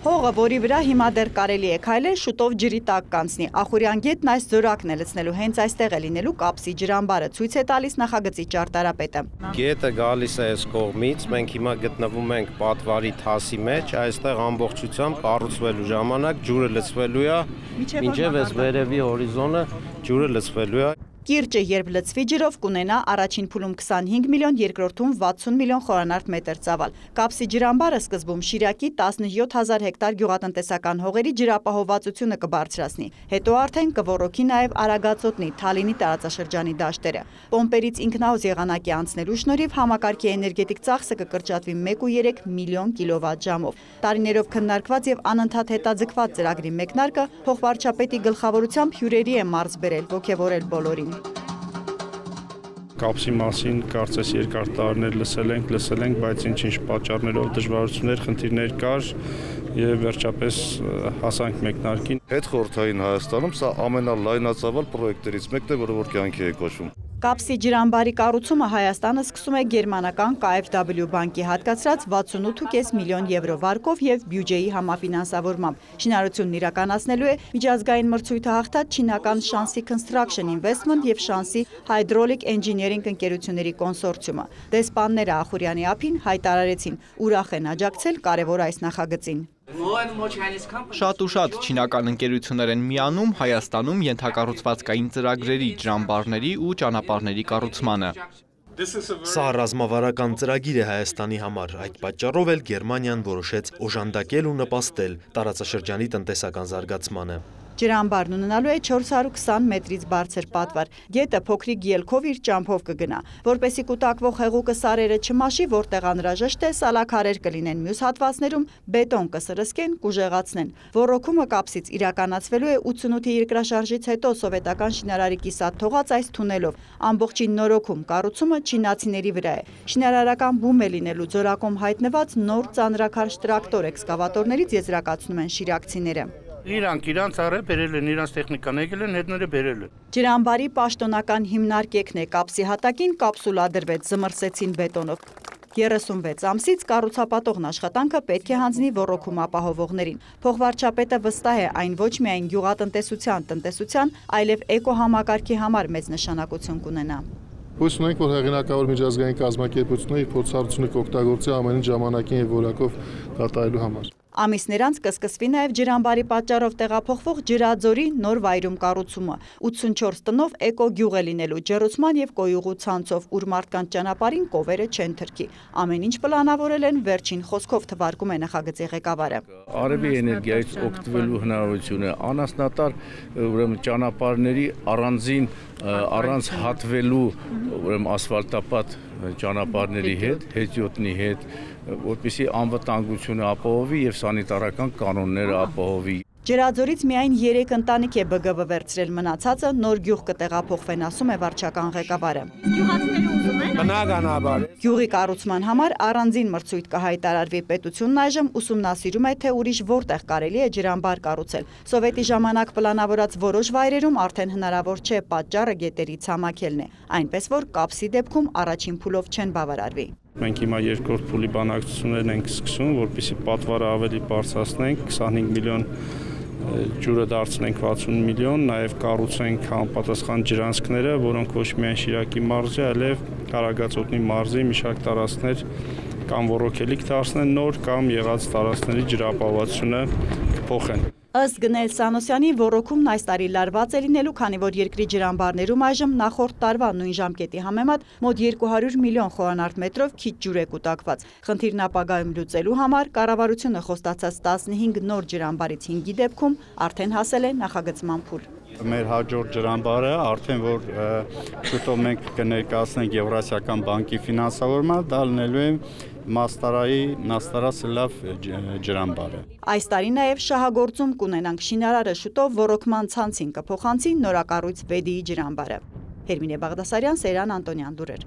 Հողը, որի վրա հիմա դեռ կարելի է քայլել, շուտով ջրի տակ կանցնի։ Ախուրյան գետն այս զորակն է լցնելու հենց այստեղ է լինելու կապսի ջրամբարը, ցույց է տալիս նախագծի ճարտարապետը։ Գետը գալիս է այս կողմից, մենք հիմա գտնվում ենք պատվարի թասի մեջ, այստեղ ամբողջությամբ կառուցվելու ժամանակ ջուրը լցվելու է, մինչև այս վերևի հորիզոնը ջուրը լցվելու է։ Կիրճը երբ լծվի ջրով կունենա առաջին փուլում 25 միլիոն, երկրորդում 60 միլիոն խորանարդ մետր ծավալ։ Կապսի ջրամբարը սկզբում Շիրակի 17000 հեկտար գյուղատնտեսական հողերի ջրապահովվածությունը կբարձրացնի։ Հետո արդեն կոռոքի նաև Արագածոտնի, Թալինի տարածաշրջանի դաշտերը։ Պոմպերից ինքնաուզ եղանակի անցնելու շնորհիվ համակարգի էներգետիկ ծախսը կկրճատվի 1.3 միլիոն կիլովատ ժամով։ Տարիներով քննարկված եւ անընդհատ հետաձգված ծրագրի մեկնարկը փոխվարչապետի գլխավորությամբ հյուրերի է մարզ բերել, ողջևորել բոլորին կապսի մասին կարծես երկար տարիներ լսել ենք, լսել ենք, բայց ինչ-ինչ պատճառներով դժվարություններ, խնդիրներ կար եւ վերջապես հասանք մեկնարկին։ Հետ խորթային Հայաստանում սա ամենալայնածավալ պրոյեկտներից մեկն է, որը որ կյանքի է կոչվում։ Կապսի ջրամբարի կառուցումը Հայաստանը սկսում է գերմանական KfW բանկի հատկացրած 68.5 միլիոն եվրո վարկով եւ բյուջեի համաֆինանսավորմամբ։ Շինարարությունն իրականացնելու է միջազգային մրցույթը հաղթած չինական Shanxi Construction Investment եւ Shanxi Hydraulic Engineering ընկերությունների կոնսորցիումը։ Դեսպանները Ախուրյանի ափին հայտարարեցին՝ ուրախ են աջակցել կարևոր այս նախագծին։ Շատ ու շատ չինական ընկերություններ են միանում Հայաստանում ենթակառուցվածքային ծրագրերի, ջրամբարների ու ճանապարհների կառուցմանը։ Սա ռազմավարական ծրագիր է Հայաստանի համար, այդ պատճառով էլ Գերմանիան որոշեց օժանդակել ու նպաստել տարածաշրջանի տնտեսական զարգացմանը։ Ջրամբարն ունենալու է 420 մետրից բարձր պատվար։ Գետը փոքրիկ ելքով իր ճամփով կգնա, որպեսի կուտակվող հեղուկը սարերը չմաշի, որտեղ անհրաժեշտ է սալաքարեր կլինեն մյուս հատվածներում, բետոն կսրսկեն, կուժեղացնեն։ Ռոռոքումը կապսից իրականացվելու է 88-ի երկրաշարժից հետո սովետական շինարարի կիսատ թողած այս թունելով։ Ամբողջին նորոգում կառուցումը չինացիների վրա է։ Շինարարական բում է լինելու ձորակում հայտնված նոր ծանրակարճ տրակտոր էքսկավատորներից եզրակացնում են շիրակցիները։ Իրանք իրանց առը բերել են, իրանց տեխնիկան եկել են, հետները բերել են։ Ջրամբարի պաշտոնական հիմնարկեկն է կապսի հատակին կապսուլա դրվեց, զմրսեցին բետոնով։ 36 ամսից կառուցապատողն աշխատանքը պետք է հանձնի ռոռոքում ապահովողներին։ Փոխվարչապետը վստահ է այն ոչ միայն գյուղատնտեսության, տնտեսության, այլև էկոհամակարգի համար մեծ նշանակություն կունենա։ Հույս ունենք, որ հեղինակավոր միջազգային կազմակերպությունը իր փորձառությունը կօգտագործի ամենին ժամանակին եւ որակով կատարելու համար։ Ամիսներ անց կսկսվի նաև ջրամբարի պատճառով տեղափոխվող ջրաձորի նոր վայրում կառուցումը։ 84 տնով էկո գյուղ է լինելու ջերուցման եւ կոյուղու ցանցով, ուր մարդկանց ճանապարհին կովերը չեն թրքի։ Ամեն ինչ պլանավորել են վերջին խոսքով թվարկում է նախագծի ղեկավարը։ Արևի էներգիայից օգտվելու հնարավորությունը, անասնատար ուրեմն ճանապարհների առանձին առանց հատվելու ուրեմն ասֆալտապատ ճանապարհների հետ, հետիոտնի հետ, որպեսի անվտանգությունը ապահովի եւ սանիտարական կանոնները ապահովի։ Ջրաձորից միայն 3 ընտանիք է ԲԳՎ վերցրել մնացածը նոր գյուղ կտեղափոխվեն, ասում է վարչական ղեկավարը։ Գյուղացիները ուզում են։ Բնականաբար։ Գյուղի կառուցման համար առանձին մրցույթ կհայտարարվի պետությունն այժմ ուսումնասիրում է, թե ուրիշ որտեղ կարելի է ջրամբար կառուցել։ Սովետի ժամանակ պլանավորած որոշ վայրերում արդեն հնարավոր չէ, պատճառը գետերի ցամաքելն է, այնպես որ կապսի դեպքում առաջին փուլով չեն բավարարվի։ Մենք հիմա երկրորդ փուլի բանակցություններն ենք սկսում, որպեսզի պատվարը ավելի բարձրացնենք 25 միլիոն ջուրը դարձնենք 60 միլիոն, նաև կառուցենք համապատասխան ջրանցքները, որոնք ոչ միայն Շիրակի մարզի, այլև Կարագածոտնի մարզի մի շարք տարածքներ կամ ռոռոքելիք դարձնեն նոր կամ եղած տարածքների ջրապահովությունը կփոխեն։ Ըստ Գնել Սանոսյանի ռոռոքումն այս տարի լարված է լինելու, քանի որ երկրի ջրամբարներում այժմ նախորդ տարվա նույն ժամկետի համեմատ մոտ 200 միլիոն խորանարդ մետրով քիչ ջուր է կուտակված։ Խնդիրն ապագայում լուծելու համար կառավարությունը խոստացած 15 նոր ջրամբարից 5-ի դեպքում արդեն հասել է նախագծման փուլ մեր հաջորդ ջրամբարը արդեն որ շուտով մենք կներկայացնենք Եվրասիական բանկի ֆինանսավորումը, դա լինելու է Մաստարայի Նաստարա Սլավ ջրամբարը։ Այս տարի նաև շահագործում կունենանք շինարարը շուտով ռոռոկման ցանցին կփոխանցի նորակառույց Վեդիի ջրամբարը։ Հերմինե Բաղդասարյան, Սերան Անտոնյան դուրեր։